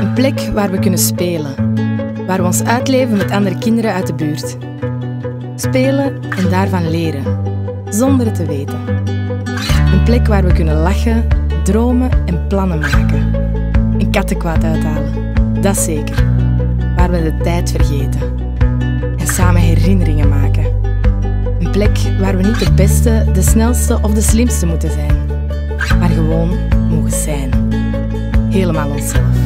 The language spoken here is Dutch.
Een plek waar we kunnen spelen. Waar we ons uitleven met andere kinderen uit de buurt. Spelen en daarvan leren, zonder het te weten. Een plek waar we kunnen lachen, dromen en plannen maken. Een kattenkwaad uithalen, dat zeker. Waar we de tijd vergeten. En samen herinneringen maken. Een plek waar we niet de beste, de snelste of de slimste moeten zijn. Maar gewoon mogen zijn. Helemaal onszelf.